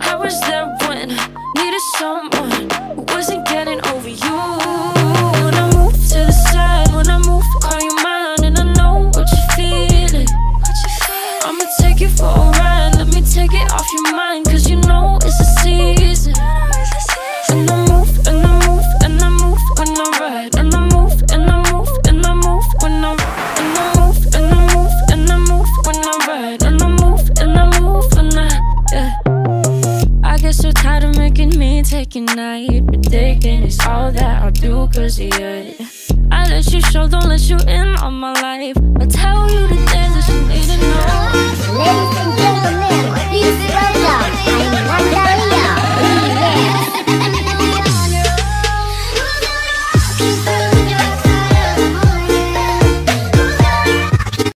I was there when I needed someone who wasn't getting over you. When I move to the side, when I move, call you mine, and I know what you're feeling. I'ma take you for a ride, tired of making me take a night, predicting it's all that I'll do cause of you. I let you show, don't let you in on my life. I tell